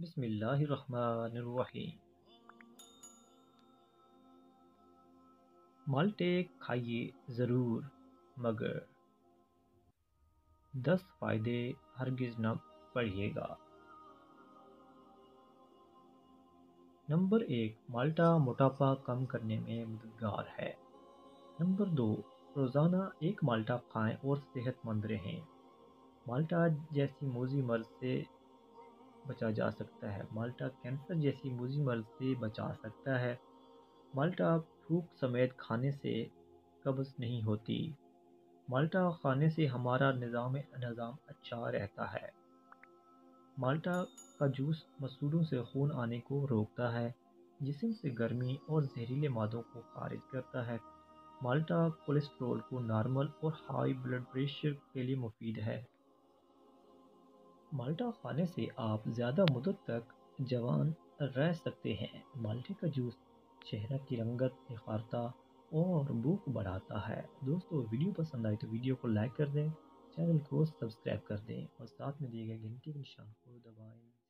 बिस्मिल्लाहिर्रहमानिर्रहीम। माल्टे खाइए ज़रूर, मगर दस फ़ायदे हरगिज़ न पढ़िएगा। नंबर एक, माल्टा मोटापा कम करने में मददगार है। नंबर दो, रोज़ाना एक माल्टा खाएँ और सेहतमंद रहें। माल्टा जैसी मोजी मर्ज से बचा जा सकता है। माल्टा कैंसर जैसी मूजी मर्ज से बचा सकता है। माल्टा भूख समेत खाने से कब्ज़ नहीं होती। माल्टा खाने से हमारा निज़ाम निज़ाम अच्छा रहता है। माल्टा का जूस मसूड़ों से खून आने को रोकता है, जिसम से गर्मी और जहरीले मादों को खारिज करता है। माल्टा कोलेस्ट्रोल को नॉर्मल और हाई ब्लड प्रेशर के लिए मुफीद है। माल्टा खाने से आप ज़्यादा मुदत तक जवान रह सकते हैं। माल्टे का जूस चेहरा की रंगत निखारता और भूख बढ़ाता है। दोस्तों, वीडियो पसंद आए तो वीडियो को लाइक कर दें, चैनल को सब्सक्राइब कर दें और साथ में दिए गए घंटी के निशान को दबाएँ।